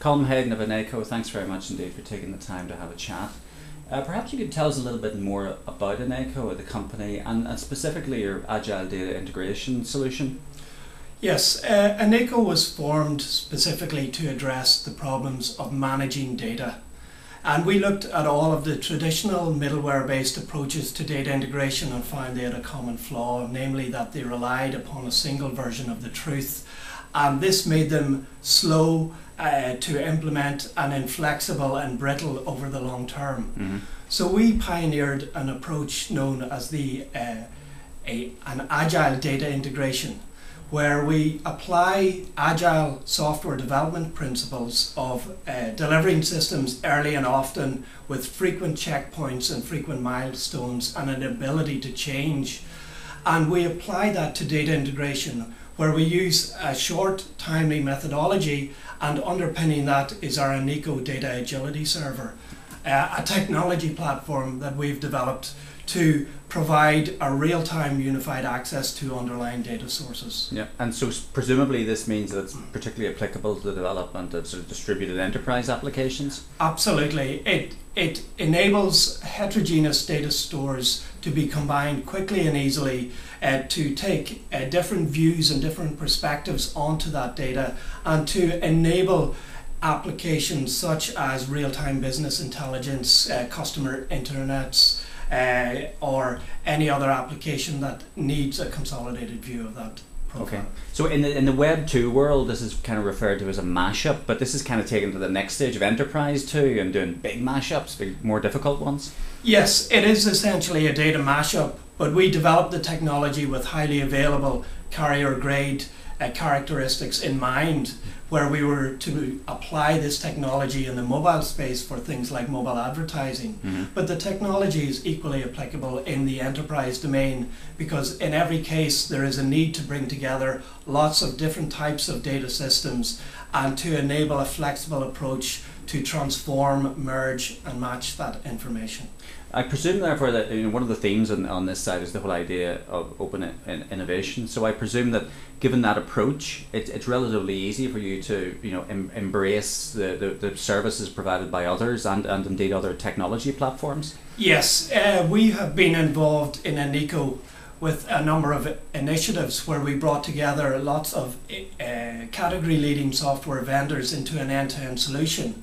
Colm Hayden of Anaeko, thanks very much indeed for taking the time to have a chat. Uh, perhaps you could tell us a little bit more about Anaeko, the company, and, and specifically your agile data integration solution. Yes, uh, was formed specifically to address the problems of managing data. And we looked at all of the traditional middleware based approaches to data integration and found they had a common flaw, namely that they relied upon a single version of the truth. And this made them slow uh, to implement and inflexible and brittle over the long term. Mm-hmm. So we pioneered an approach known as the uh, a, an agile data integration, where we apply agile software development principles of uh, delivering systems early and often with frequent checkpoints and frequent milestones and an ability to change. And we apply that to data integration where we use a short, timely methodology, and underpinning that is our Anaeko Data Agility Server, uh, a technology platform that we've developed to provide a real-time unified access to underlying data sources. Yeah, and so presumably this means that it's particularly applicable to the development of sort of distributed enterprise applications. Absolutely, it it enables heterogeneous data stores to be combined quickly and easily uh, to take uh, different views and different perspectives onto that data and to enable applications such as real-time business intelligence, uh, customer internets, uh, or any other application that needs a consolidated view of that. Okay. So in the in the Web two world, this is kind of referred to as a mashup, but this is kind of taken to the next stage of enterprise too, and doing big mashups, big more difficult ones. Yes, it is essentially a data mashup, but we developed the technology with highly available carrier grade uh, characteristics in mind, where we were to apply this technology in the mobile space for things like mobile advertising. Mm-hmm. But the technology is equally applicable in the enterprise domain because, in every case, there is a need to bring together lots of different types of data systems and to enable a flexible approach to transform, merge, and match that information. I presume, therefore, that you know, one of the themes on, on this side is the whole idea of open in, innovation. So I presume that, given that approach, it, it's relatively easy for you to, you know, em, embrace the, the, the, services provided by others and, and indeed other technology platforms. Yes, uh, we have been involved in Anaeko with a number of initiatives where we brought together lots of category leading software vendors into an end to end solution.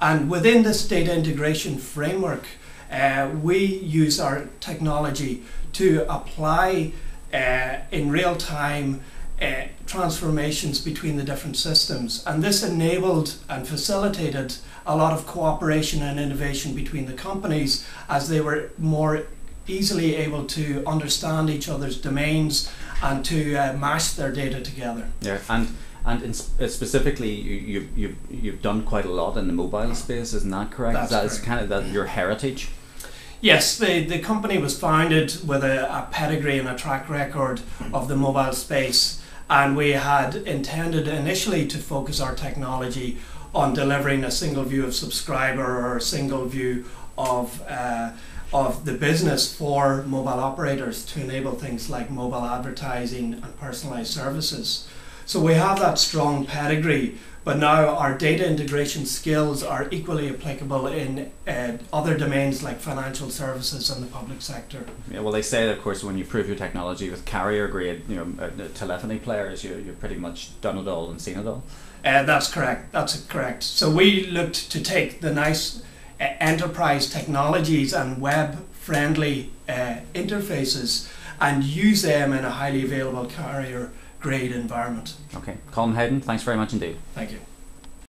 And within this data integration framework, uh, we use our technology to apply uh, in real time uh, transformations between the different systems. And this enabled and facilitated a lot of cooperation and innovation between the companies as they were more easily able to understand each other's domains and to uh, mash their data together. Yeah, and and in, uh, specifically, you, you, you've, you've done quite a lot in the mobile space, isn't that correct? That's that is kind of that your heritage? Yes, the, the company was founded with a, a pedigree and a track record of the mobile space, and we had intended initially to focus our technology on delivering a single view of subscriber or a single view of uh, of the business for mobile operators to enable things like mobile advertising and personalized services. So we have that strong pedigree, but now our data integration skills are equally applicable in uh, other domains like financial services and the public sector. Yeah, well, they say that, of course, when you prove your technology with carrier grade, you know, uh, telephony players, you, you've pretty much done it all and seen it all. Uh, that's correct. That's correct. So we looked to take the nice uh, enterprise technologies and web friendly uh, interfaces and use them in a highly available carrier grade environment. Okay. Colm Hayden, thanks very much indeed. Thank you.